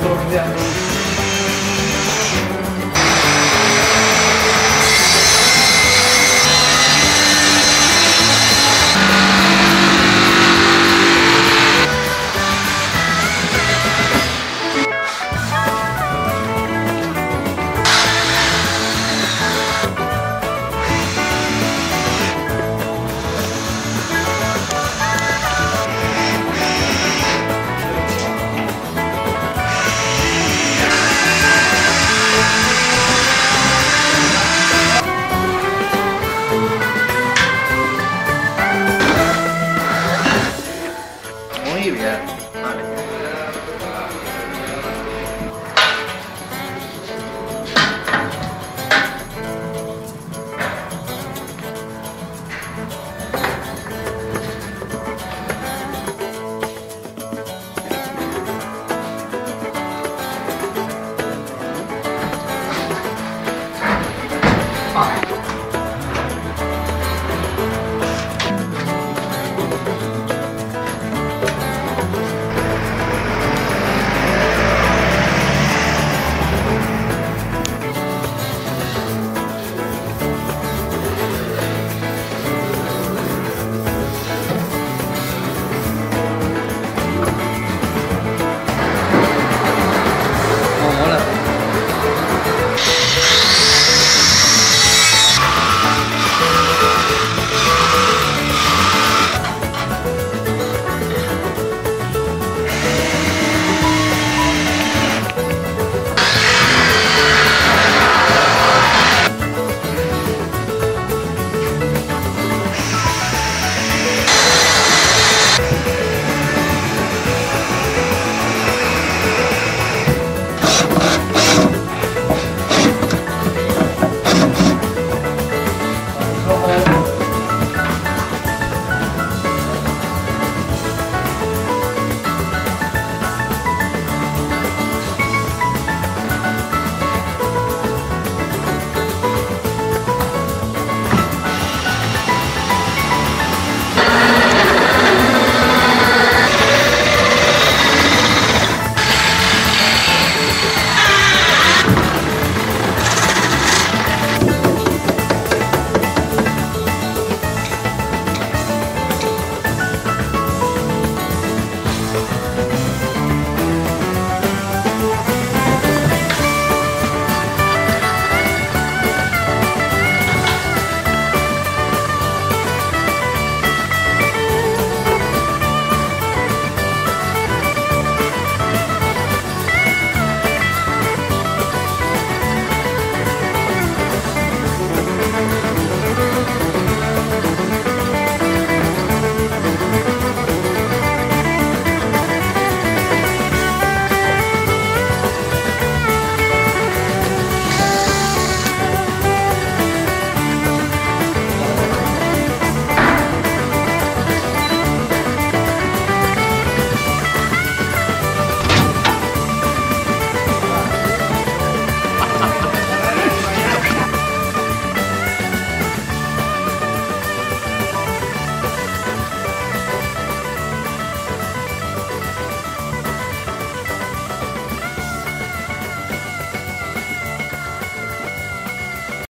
obok Yeah.